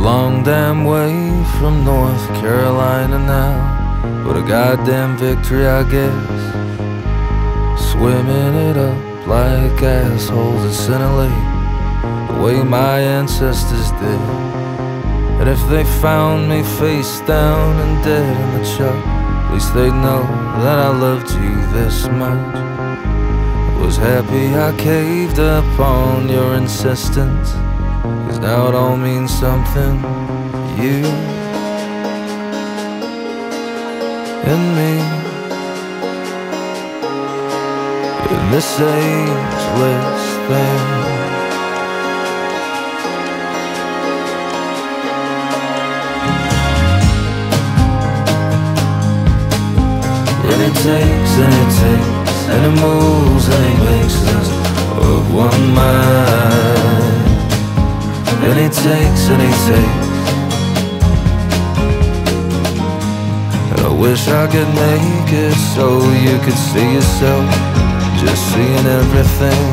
long damn way from North Carolina now. But a goddamn victory, I guess. Swimming it up like assholes in Lake, the way my ancestors did. And if they found me face down and dead in the chuck, at least they'd know that I loved you this much. I was happy I caved upon your insistence, cause now it all means something. You and me. In this ageless thing. And it takes, and it takes, and it moves, and it makes us of one mind. And it takes, and it takes. I wish I could make it so you could see yourself, just seeing everything.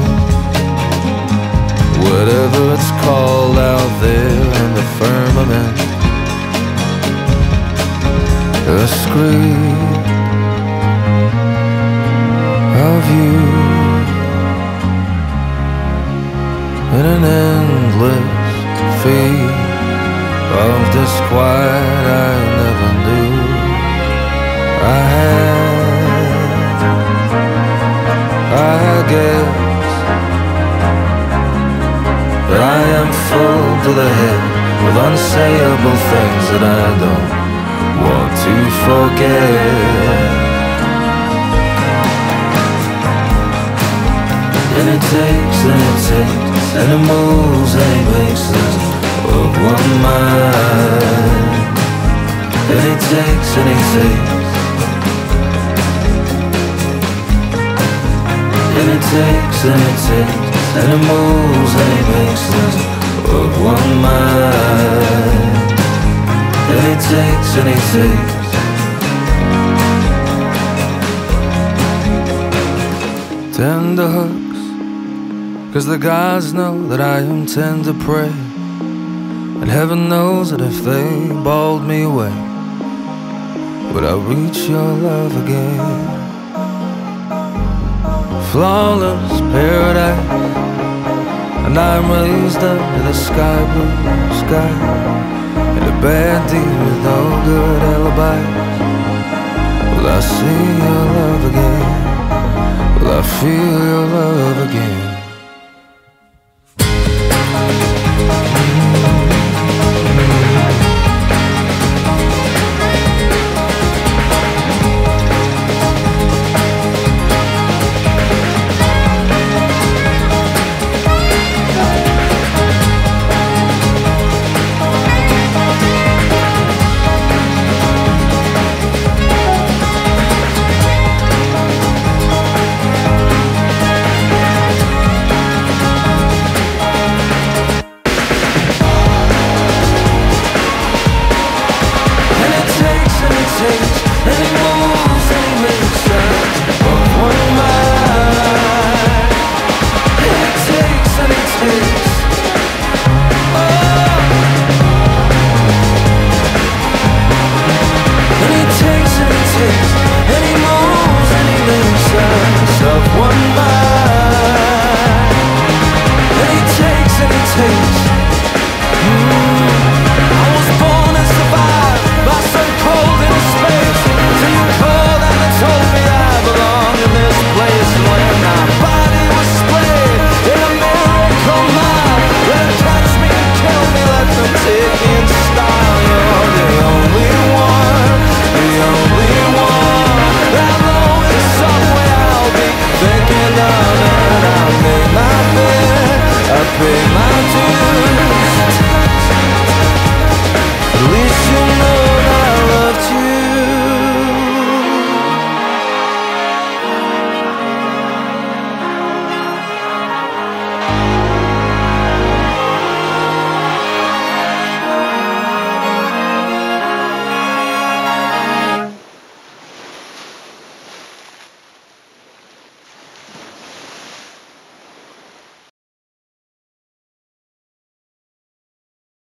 Whatever it's called out there in the firmament. A scream of you I am full to the head with unsayable things that I don't want to forget. And it takes, and it takes, and it moves, and it makes us of one mind. And it takes, and it takes, and it takes, and it takes, and it moves, makes us of one mind. And it takes, and it takes. Tender hooks Cause the gods know that I intend to pray. And heaven knows that if they balled me away, would I reach your love again? Flawless paradise, and I'm raised up to the sky blue sky. In a deal with no good alibi. Will I see your love again? Will I feel? Thank you.